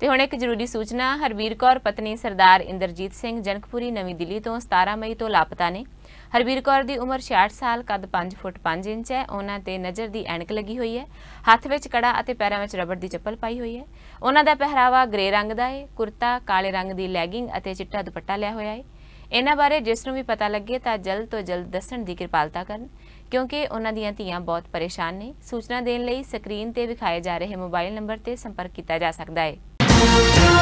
ਤੇ ਹੁਣ ਇੱਕ ਜ਼ਰੂਰੀ ਸੂਚਨਾ ਹਰਬੀਰ ਕੌਰ, ਪਤਨੀ ਸਰਦਾਰ ਇੰਦਰਜੀਤ ਸਿੰਘ ਜਨਕਪੁਰੀ ਨਵੀਂ ਦਿੱਲੀ ਤੋਂ 17 ਮਈ ਤੋਂ ਲਾਪਤਾ ਨੇ। ਹਰਬੀਰ ਕੌਰ ਦੀ ਉਮਰ 66 ਸਾਲ, ਕੱਦ 5 ਫੁੱਟ 5 ਇੰਚ ਹੈ। ਉਹਨਾਂ ਤੇ ਨਜ਼ਰ ਦੀ ਐਨਕ ਲੱਗੀ ਹੋਈ ਹੈ। ਹੱਥ ਵਿੱਚ ਕੜਾ ਅਤੇ ਪੈਰਾਂ ਵਿੱਚ ਰਬੜ ਦੀ ਚੱਪਲ ਪਾਈ ਹੋਈ ਹੈ। ਉਹਨਾਂ ਦਾ ਪਹਿਰਾਵਾ ਗ੍ਰੇ ਰੰਗ ਦਾ ਹੈ। ਕੁਰਤਾ, ਕਾਲੇ ਰੰਗ ਦੀ ਲੈਗਿੰਗ ਅਤੇ ਚਿੱਟਾ ਦੁਪੱਟਾ ਲਿਆ ਹੋਇਆ ਹੈ। ਇਹਨਾਂ ਬਾਰੇ ਜਿਸ ਨੂੰ ਵੀ ਪਤਾ ਲੱਗੇ ਤਾਂ ਜਲਦ ਤੋਂ ਜਲਦ ਦੱਸਣ ਦੀ ਕਿਰਪਾਲਤਾ ਕਰਨ, ਕਿਉਂਕਿ ਉਹਨਾਂ ਦੀਆਂ ਧੀਆਂ ਬਹੁਤ ਪਰੇਸ਼ਾਨ ਨੇ। ਸੂਚਨਾ ਦੇਣ ਲਈ ਸਕਰੀਨ ਤੇ ਵਿਖਾਏ ਜਾ ਰਹੇ ਮੋਬਾਈਲ ਨੰਬਰ ਤੇ ਸੰਪਰਕ ਕੀਤਾ ਜਾ ਸਕਦਾ ਹੈ। Thank you.